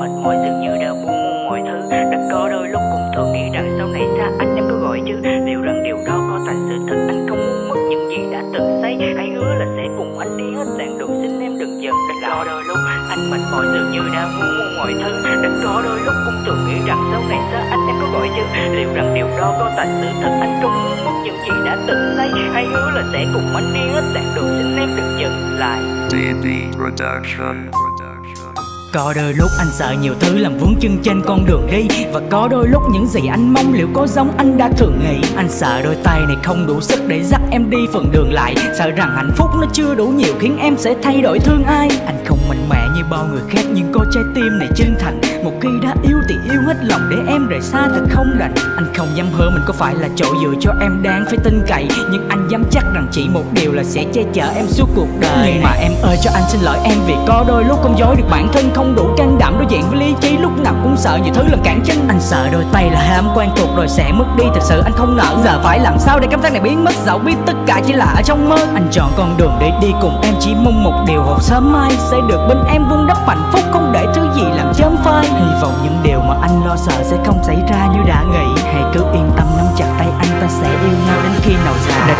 mệt mỏi dường như đã buông mọi thứ. Đã có đôi lúc cũng thường nghĩ rằng sau này xa anh em có gọi chứ. Liệu rằng điều đó có thành sự thật? Anh không muốn mất những gì đã từng xây. Hãy hứa là sẽ cùng anh đi hết đoạn đường xin em đừng giận. Đã có đôi lúc anh mệt mỏi dường như đã buông mọi thứ. Đã có đôi lúc cũng thường nghĩ rằng sau này xa anh em có gọi chứ. Liệu rằng điều đó có thành sự thật? Anh không muốn mất những gì đã từng xây. Hãy hứa là sẽ cùng anh đi hết đoạn đường xin em đừng giận lại. DD Production. Có đôi lúc anh sợ nhiều thứ làm vướng chân trên con đường đi. Và có đôi lúc những gì anh mong liệu có giống anh đã thường nghĩ. Anh sợ đôi tay này không đủ sức để dắt em đi phần đường lại. Sợ rằng hạnh phúc nó chưa đủ nhiều khiến em sẽ thay đổi thương ai. Anh không mạnh mẽ như bao người khác nhưng có trái tim này chân thành. Một khi đã yêu thì yêu hết lòng để em rời xa thật không đành. Anh không dám hứa mình có phải là chỗ dựa cho em đáng phải tin cậy. Nhưng anh dám chắc rằng chỉ một điều là sẽ che chở em suốt cuộc đời. Nhưng mà em ơi cho anh xin lỗi em vì có đôi lúc không dối được bản thân không đủ can đảm đối diện với lý trí lúc nào cũng sợ nhiều thứ làm cản chân. Anh sợ đôi tay là ham quen thuộc rồi sẽ mất đi thật sự anh không nỡ giờ phải làm sao để cảm giác này biến mất? Dẫu biết tất cả chỉ là ở trong mơ. Anh chọn con đường để đi cùng em chỉ mong một điều vào sớm mai sẽ được bên em. Vun đắp hạnh phúc không để thứ gì làm chớm phai. Hy vọng những điều mà anh lo sợ sẽ không xảy ra như đã nghĩ. Hãy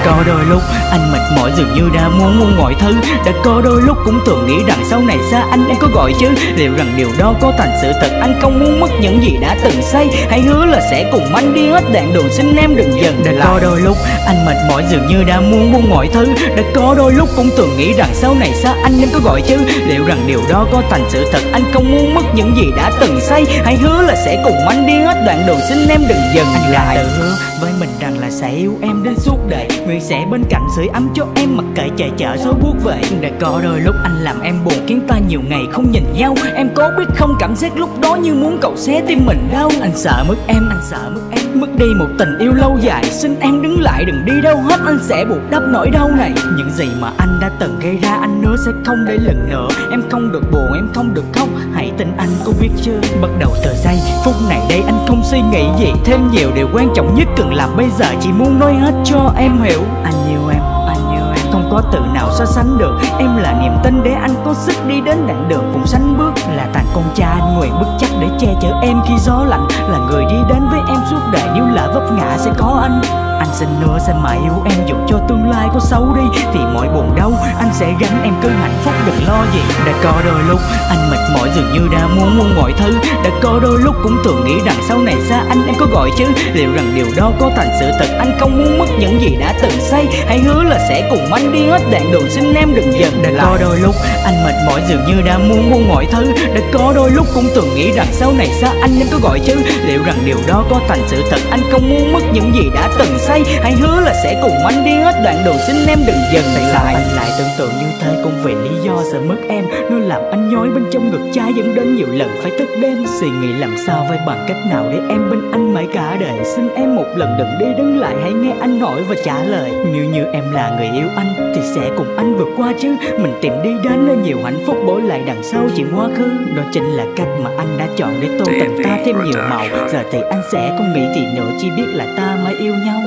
có đôi lúc anh mệt mỏi dường như đã muốn mua mọi thứ. Đã có đôi lúc cũng thường nghĩ rằng sau này xa anh em có gọi chứ. Liệu rằng điều đó có thành sự thật anh không muốn mất những gì đã từng xây hãy hứa là sẽ cùng anh đi hết đoạn đường xin em đừng dần đã có đôi lúc anh mệt mỏi dường như đã muốn buông mọi thứ. Đã có đôi lúc cũng thường nghĩ rằng sau này xa anh em có gọi chứ. Liệu rằng điều đó có thành sự thật anh không muốn mất những gì đã từng xây hãy hứa là sẽ cùng anh đi hết đoạn đường xin em đừng dần anh lại tự hứa với mình rằng là sẽ yêu em đến suốt đời. Nguyện sẽ bên cạnh sưởi ấm cho em mặc kệ trời chở gió buốt về. Đã có đôi lúc anh làm em buồn, khiến ta nhiều ngày không nhìn nhau. Em có biết không, cảm giác lúc đó như muốn cậu xé tim mình đâu anh sợ mất em, anh sợ mất em. Mất đi một tình yêu lâu dài, xin em đứng lại, đừng đi đâu hết. Anh sẽ buộc đắp nỗi đau này. Những gì mà anh đã từng gây ra, anh hứa sẽ không để lần nữa. Em không được buồn, em không được khóc. Hãy tin anh có biết chưa? Bắt đầu từ giây phút này đây, anh không suy nghĩ gì thêm nhiều. Điều quan trọng nhất cần làm bây giờ chỉ muốn nói hết cho em hiểu. Anh yêu em anh yêu em. Không có từ nào so sánh được. Em là niềm tin để anh có sức đi đến đoạn đường vùng xanh bước. Là thằng con cha anh nguyện bước chắc để che chở em khi gió lạnh. Là người đi đến với em suốt đời. Nếu lỡ vấp ngã sẽ có anh. Anh xin hứa sẽ mãi yêu em dù cho tương lai xấu đi thì mọi buồn đau, anh sẽ gánh em cứ hạnh phúc, đừng lo gì. Đã có đôi lúc anh mệt mỏi dường như đã muốn mua mọi thứ. Đã có đôi lúc cũng thường nghĩ rằng sau này xa anh em có gọi chứ. Liệu rằng điều đó có thành sự thật anh không muốn mất những gì đã từng xây hãy hứa là sẽ cùng anh đi hết đoạn đường xin em đừng giận. Đã có đôi lúc anh mệt mỏi dường như đã muốn mua mọi thứ. Đã có đôi lúc cũng thường nghĩ rằng sau này xa anh em có gọi chứ. Liệu rằng điều đó có thành sự thật anh không muốn mất những gì đã từng xây hãy hứa là sẽ cùng anh đi hết đoạn đường xin em đừng dần tại sao anh lại tưởng tượng như thế cũng vì lý do sợ mất em. Nó làm anh nhói bên trong ngực trái dẫn đến nhiều lần phải thức đêm. Suy nghĩ làm sao với bằng cách nào để em bên anh mãi cả đời? Xin em một lần đừng đi đứng lại hãy nghe anh hỏi và trả lời. Nếu như em là người yêu anh thì sẽ cùng anh vượt qua chứ. Mình tìm đi đến nơi nhiều hạnh phúc bổ lại đằng sau chuyện quá khứ. Đó chính là cách mà anh đã chọn để tô tình ta thêm nhiều màu. Giờ thì anh sẽ không nghĩ gì nữa chỉ biết là ta mới yêu nhau